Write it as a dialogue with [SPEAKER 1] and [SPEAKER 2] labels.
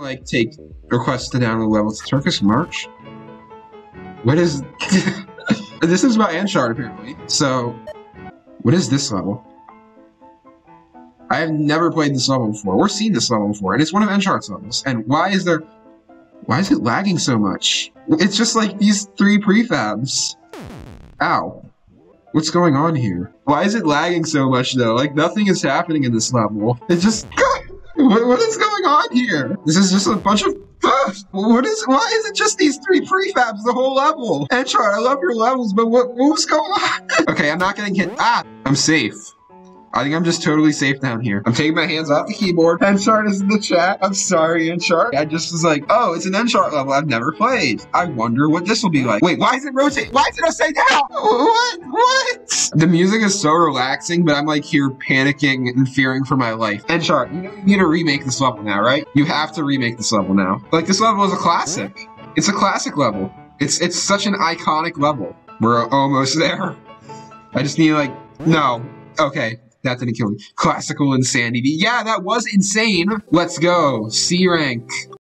[SPEAKER 1] like take requests to download levels. Turkish March. What is? this is about Enchart apparently. So, what is this level? I have never played this level before, or seen this level before, and it's one of Enchart's levels. And why is there? Why is it lagging so much? It's just like these three prefabs. Ow. What's going on here? Why is it lagging so much though? Like nothing is happening in this level. It's just what, what is going on here? This is just a bunch of what is why is it just these three prefabs the whole level? Enchart, I love your levels, but what what's going on? okay, I'm not getting hit. Ah, I'm safe. I think I'm just totally safe down here. I'm taking my hands off the keyboard. Enchart is in the chat. I'm sorry, Enchart. I just was like, oh, it's an Enchart level I've never played. I wonder what this will be like. Wait, why is it rotate? Why is it upside down? What? The music is so relaxing, but I'm like here panicking and fearing for my life. Enchart, you know you need to remake this level now, right? You have to remake this level now. Like this level is a classic. It's a classic level. It's it's such an iconic level. We're almost there. I just need like no. Okay, that didn't kill me. Classical insanity. Yeah, that was insane. Let's go. C rank.